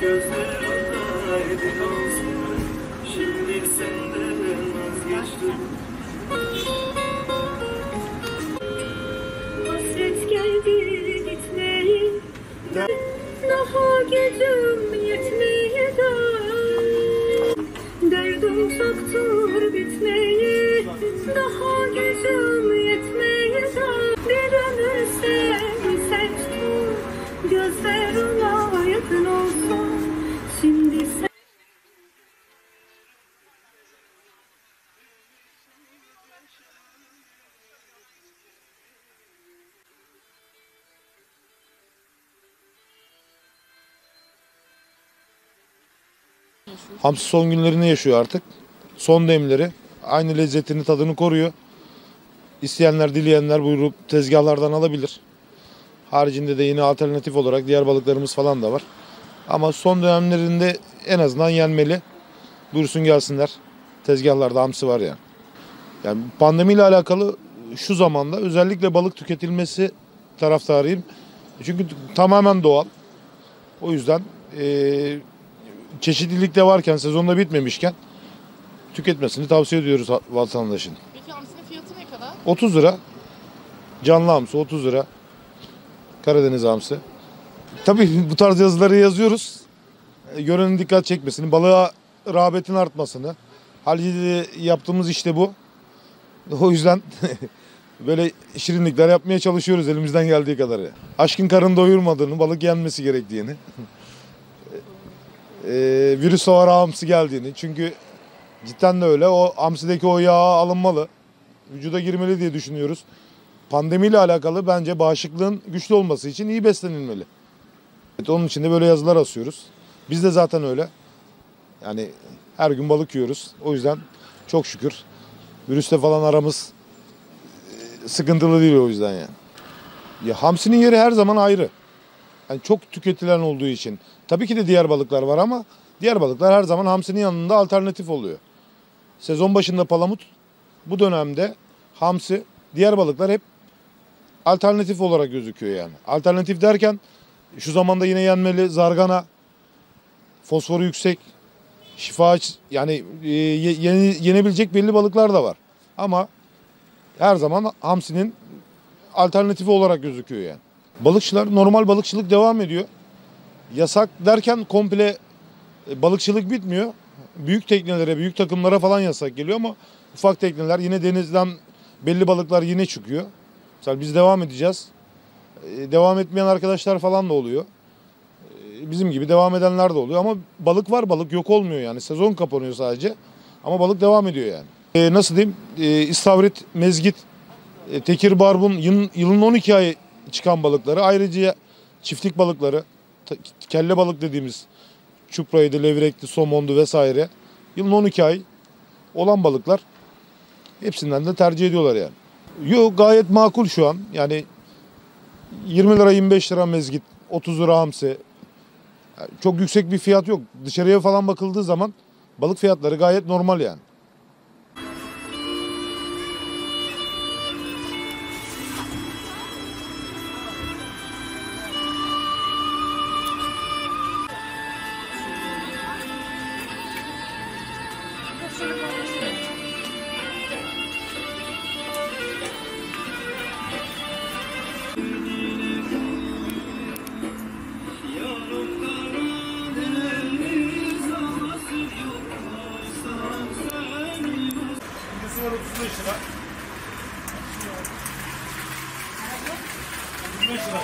Cause Hamsi son günlerini yaşıyor artık. Son demleri. Aynı lezzetini tadını koruyor. İsteyenler dileyenler buyurup tezgahlardan alabilir. Haricinde de yine alternatif olarak diğer balıklarımız falan da var. Ama son dönemlerinde en azından yenmeli. Buyursun gelsinler. Tezgahlarda hamsi var yani. Yani pandemiyle alakalı şu zamanda özellikle balık tüketilmesi taraftarıyım. Çünkü tamamen doğal. O yüzden eee çeşitlilik de varken, sezonda bitmemişken tüketmesini tavsiye ediyoruz vatandaşın. Peki hamsinin fiyatı ne kadar? 30 lira. Canlı hamsi 30 lira. Karadeniz hamsi. Tabii bu tarz yazıları yazıyoruz. E, Görenin dikkat çekmesini, balığa rağbetin artmasını. Halbuki yaptığımız işte bu. O yüzden böyle şirinlikler yapmaya çalışıyoruz elimizden geldiği kadar. Aşkın karın doyurmadığını, balık yenmesi gerektiğini. E, virüs var hamsi geldiğini. Çünkü cidden de öyle. O hamsideki o yağ alınmalı. Vücuda girmeli diye düşünüyoruz. Pandemiyle alakalı bence bağışıklığın güçlü olması için iyi beslenilmeli. Evet, onun için de böyle yazılar asıyoruz. Biz de zaten öyle. Yani her gün balık yiyoruz. O yüzden çok şükür virüste falan aramız e, sıkıntılı değil o yüzden yani. Ya hamsinin yeri her zaman ayrı. Yani çok tüketilen olduğu için. Tabii ki de diğer balıklar var ama diğer balıklar her zaman hamsinin yanında alternatif oluyor. Sezon başında palamut, bu dönemde hamsi, diğer balıklar hep alternatif olarak gözüküyor yani. Alternatif derken şu zamanda yine yenmeli zargana, fosforu yüksek, şifa yani e, ye- yene- yenebilecek belli balıklar da var. Ama her zaman hamsinin alternatifi olarak gözüküyor yani. Balıkçılar normal balıkçılık devam ediyor. Yasak derken komple e, balıkçılık bitmiyor. Büyük teknelere, büyük takımlara falan yasak geliyor ama ufak tekneler yine denizden belli balıklar yine çıkıyor. Mesela biz devam edeceğiz. E, Devam etmeyen arkadaşlar falan da oluyor. E, Bizim gibi devam edenler de oluyor ama balık var, balık yok olmuyor yani. Sezon kapanıyor sadece ama balık devam ediyor yani. E, nasıl diyeyim? E, İstavrit, mezgit, e, tekir, barbun yılın, yılın 12 ayı çıkan balıkları. Ayrıca çiftlik balıkları, kelle balık dediğimiz çupraydı, levrekti, somondu vesaire. Yılın 12 ay olan balıklar hepsinden de tercih ediyorlar yani. Yok gayet makul şu an. Yani 20 lira 25 lira mezgit, 30 lira hamsi. Çok yüksek bir fiyat yok. Dışarıya falan bakıldığı zaman balık fiyatları gayet normal yani. Var 35 lira. 25 lira.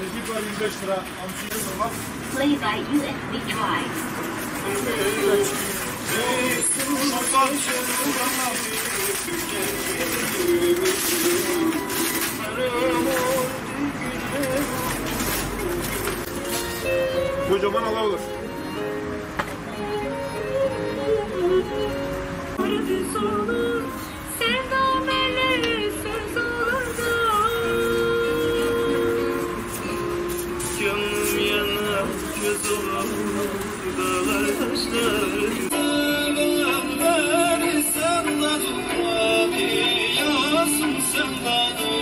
Mezgit var 25 lira. Hamsi var. Play by USB drive. Kocaman ala olur. Yanar köz olur Dağlar taşlar Mother.